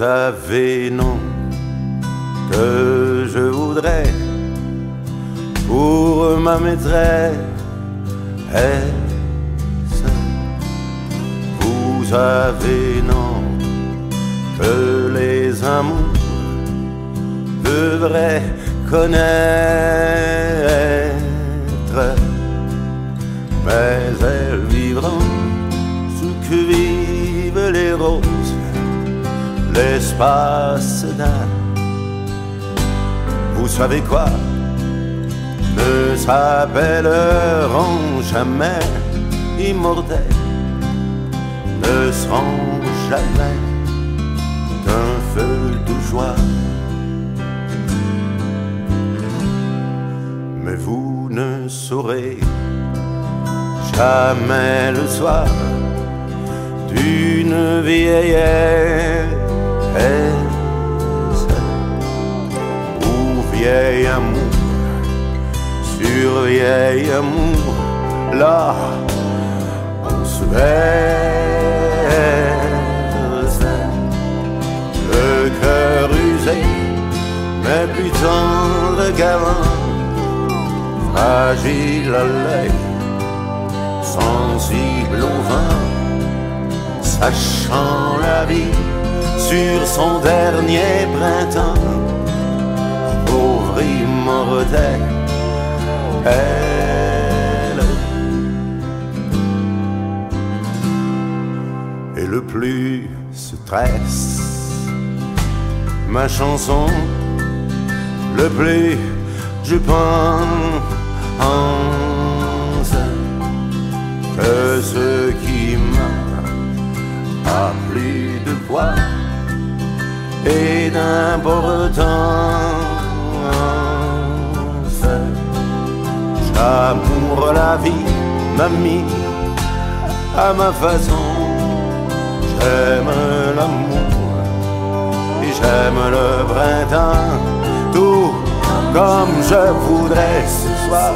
savez, non, que je voudrais pour ma maîtresse. Vous savez, non, que les amours devraient connaître, mais elles vivront ce que vivent les roses, l'espace d'un. Vous savez quoi? Ne s'appelleront jamais immortels, ne seront jamais qu'un feu de joie. Mais vous ne saurez jamais le soir d'une vieillesse vieil amour. Là, on se baise, le cœur usé, mais plus tendre qu'avant fragile à l'œil, sensible au vent, sachant la vie sur son dernier printemps, pauvre immortel, elle. Et le plus stress, ma chanson, le plus je pense que ce qui m'a a plus de poids et d'importance. J'amour la vie m'a mis à ma façon. J'aime l'amour et j'aime le printemps. Tout comme je voudrais ce soir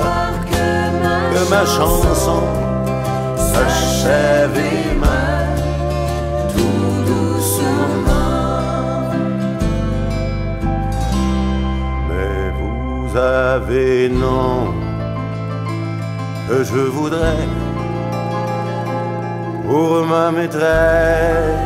que ma chanson s'achève et tout doucement. Mais vous avez non que je voudrais pour ma maîtresse.